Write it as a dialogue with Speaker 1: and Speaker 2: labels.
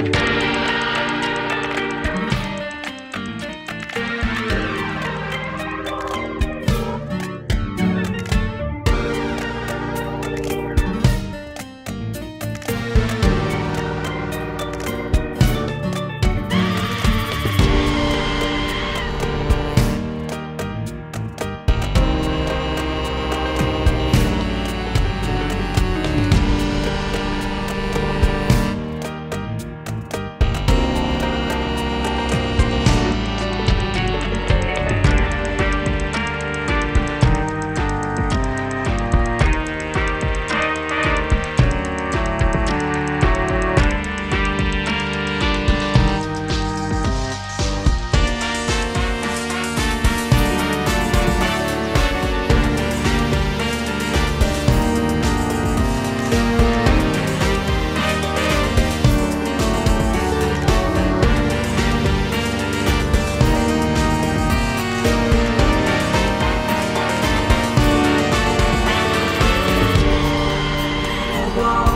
Speaker 1: Bye. wall.